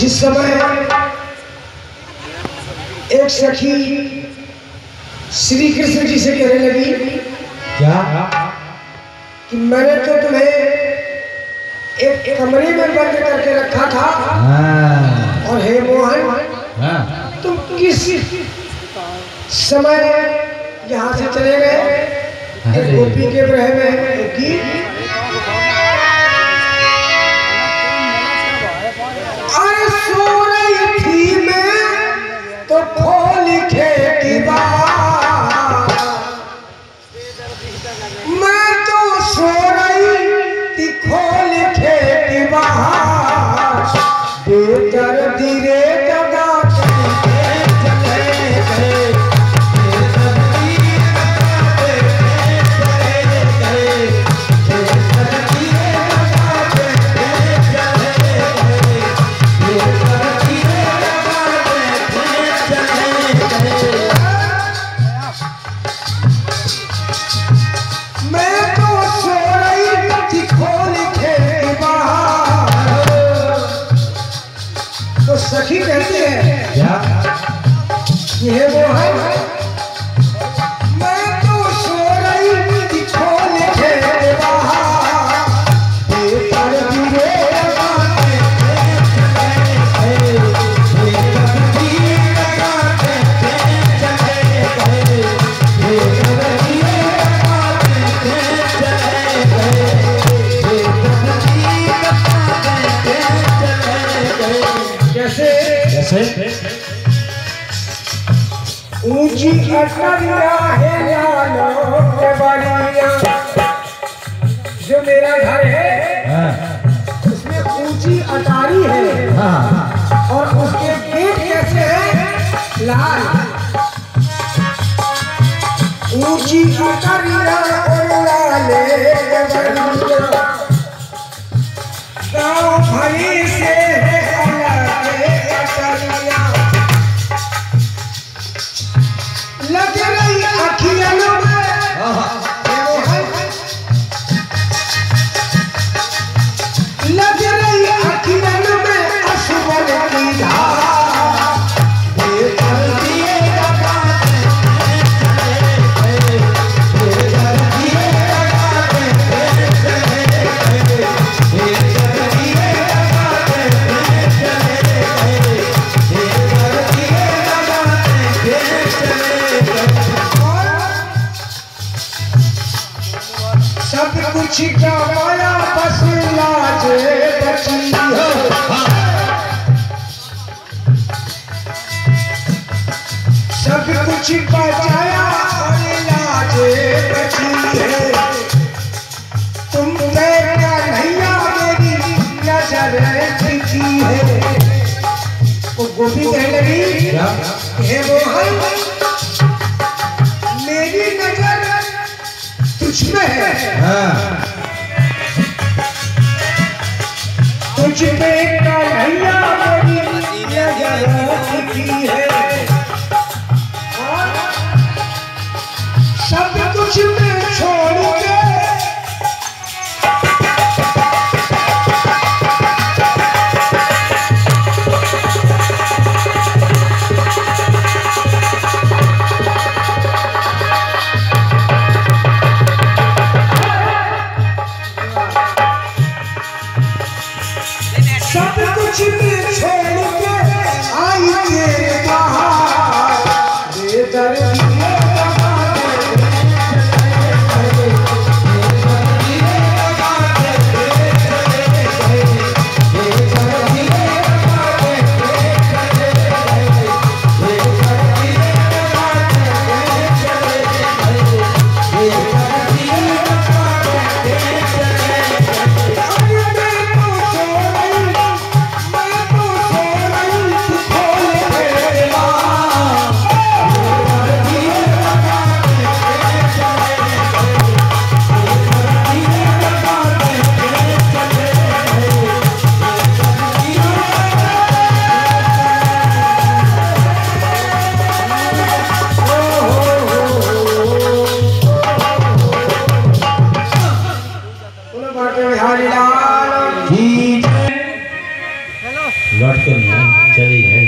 जिस समय एक सखी श्री कृष्ण जी से कहने लगी क्या? कि मैंने तो तुम्हें एक कमरे में बंद करके रखा था हाँ। और हे मोहन हाँ। तुम किस समय यहाँ से चले गए? गोपी के ग्रह में तो कहते हैं। क्या? ये वो है। कैसे ऊँची अटरिया है लालो के बलिया जो मेरा घर है हाँ। उसमें ऊँची अटारी है। हाँ। और उसके गेट कैसे है? लाल। ऊँची अटरिया और लाले के बलिया गाँव भरी से है। अलग अटरिया सब बस लाजे बची हो। सब कुछ बचाया लाजे बची है। तुम पे कन्हैया मेरी नज़र टिकी है। वो गोपी कहने लगी, हे मोहन तुझ पे कन्हैया मेरी नज़र की है। सब कुछ छोड़ के आई तेरे बाहर। लौट के नहीं आए चले गए।